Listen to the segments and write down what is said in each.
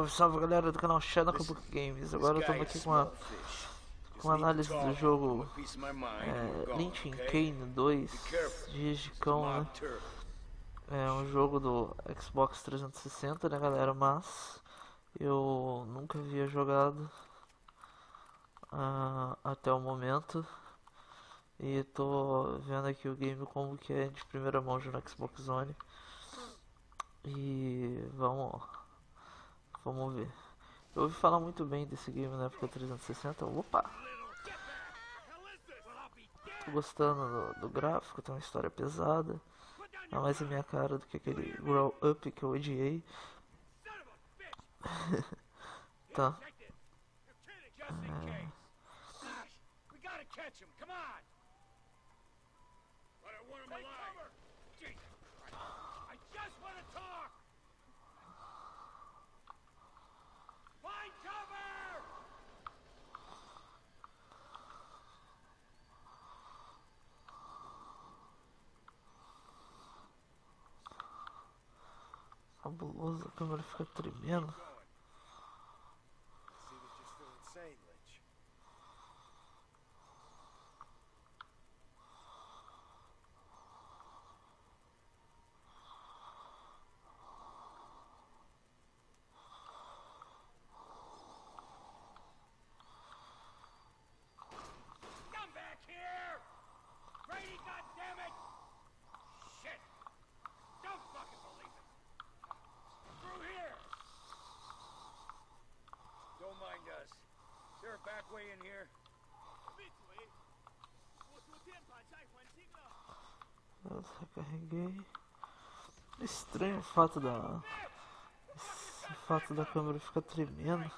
Salve, salve galera do canal Shadow Book Games. Agora eu tô aqui com a, com análise do jogo é, Lynch Kane 2, Dias de Cão, né? É um jogo do Xbox 360, né galera? Mas eu nunca havia jogado uh, até o momento. E tô vendo aqui o game como que é de primeira mão já no Xbox One. E vamos Vamos ver. Eu ouvi falar muito bem desse game na época 360. Opa! Tô gostando do, do gráfico, tem uma história pesada. É mais a minha cara do que aquele Grow Up que eu odiei. tá. É... Fabuloso, a câmera fica tremendo. Nossa, carreguei. Estranho o fato da. O fato da câmera ficar tremendo.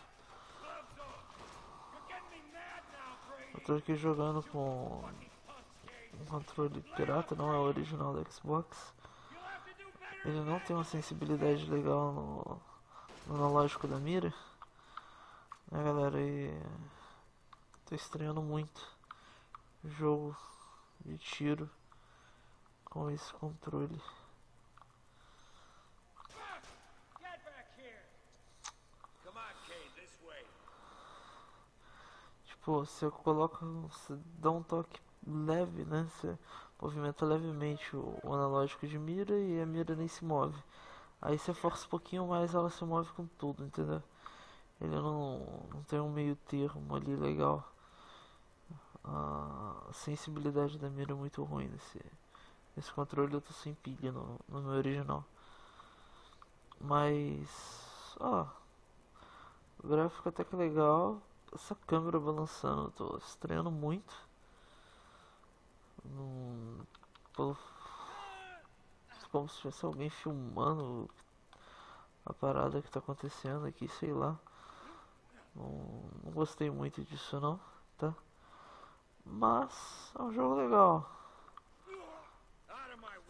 Eu tô aqui jogando com um controle pirata, não é o original do Xbox. Ele não tem uma sensibilidade legal no, no analógico da mira. Né galera, e tô estranhando muito o jogo de tiro com esse controle. Tipo, você coloca, você dá um toque leve, né? Você movimenta levemente o, o analógico de mira e a mira nem se move. Aí você força um pouquinho mais, ela se move com tudo, entendeu? Ele não, não tem um meio termo ali legal. A sensibilidade da mira é muito ruim nesse, nesse controle. Eu tô sem pilha no, no meu original. Mas, ó, o gráfico até que é legal. Essa câmera balançando, eu tô estranhando muito. Num, pelo, como se tivesse alguém filmando a parada que tá acontecendo aqui, sei lá. Não, não gostei muito disso não, tá? Mas é um jogo legal.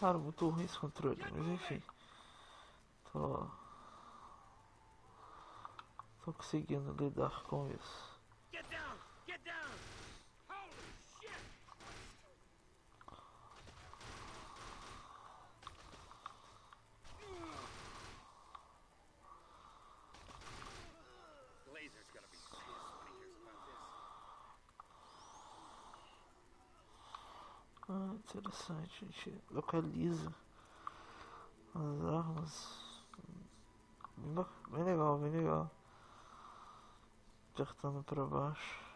Cara, muito ruim esse controle, mas enfim. Tô. Tô conseguindo lidar com isso. Interessante, a gente localiza as armas. Bem legal, bem legal. Apertando para baixo.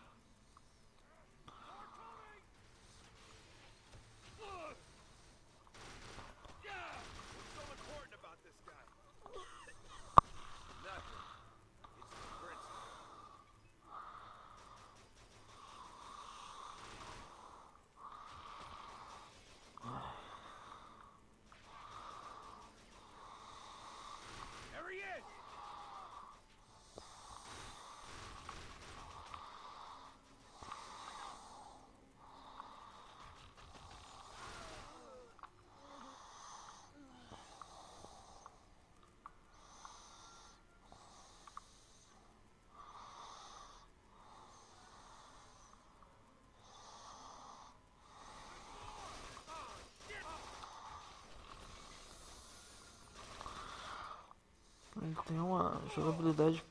Tem uma jogabilidade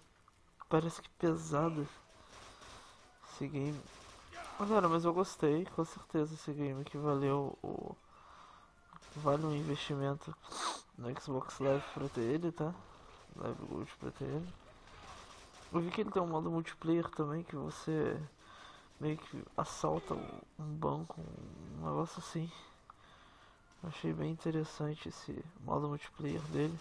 parece que pesada esse game. Galera, mas eu gostei, com certeza esse game que valeu o. Vale um investimento no Xbox Live pra ter ele, tá? Live Gold pra ter ele. Eu vi que ele tem um modo multiplayer também que você meio que assalta um banco, um negócio assim. Achei bem interessante esse modo multiplayer dele.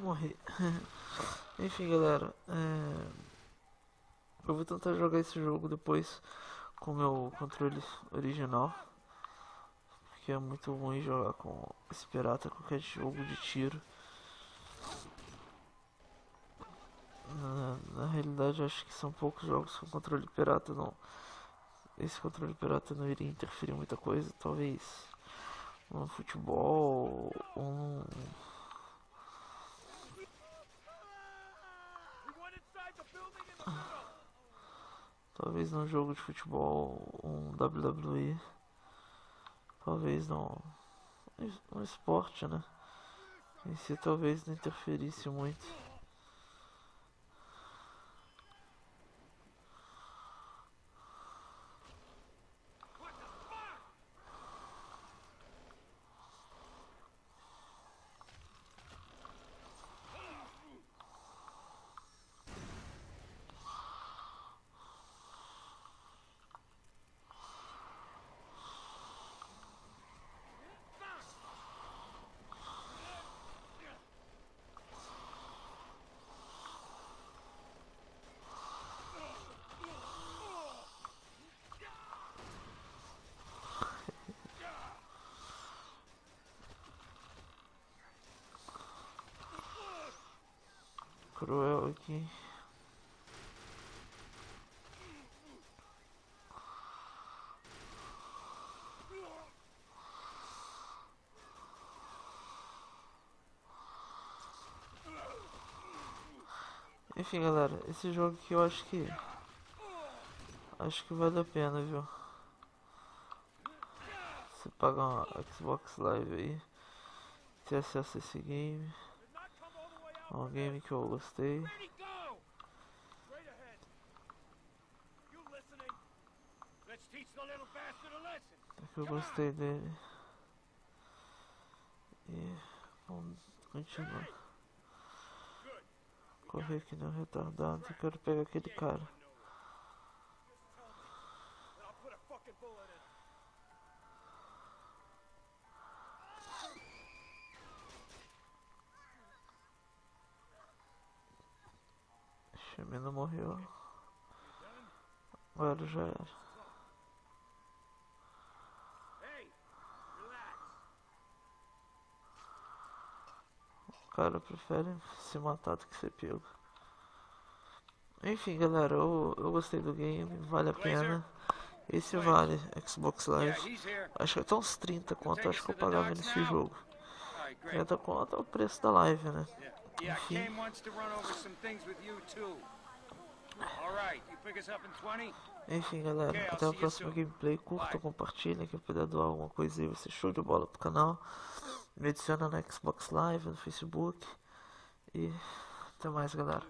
Morri. Enfim, galera. É... Eu vou tentar jogar esse jogo depois com meu controle original. Porque é muito ruim jogar com esse pirata qualquer jogo de tiro. Na, na realidade, acho que são poucos jogos com controle pirata. Não, esse controle pirata não iria interferir muita coisa. Talvez um futebol, um Talvez num jogo de futebol, um WWE. Talvez não. Um esporte, né? Em talvez não interferisse muito. Cruel aqui. Enfim, galera, esse jogo aqui eu acho que acho que vale a pena, viu? Você pagar uma Xbox Live aí, ter acesso a esse game. Um game que eu gostei. É que eu gostei dele. E vamos continuar. Correr aqui no retardado. Eu quero pegar aquele cara. Firmino morreu. Agora já era. O cara prefere se matar do que ser pego. Enfim, galera, eu, eu gostei do game, vale a pena. Esse vale, Xbox Live. Acho que até uns 30 quanto acho que eu pagava nesse jogo. 30 quanto é o preço da live, né? Enfim. Enfim, galera, até a próxima gameplay. Curta, compartilha. Quem puder doar alguma coisa aí, você show de bola pro canal. Me adiciona no Xbox Live, no Facebook. E até mais, galera.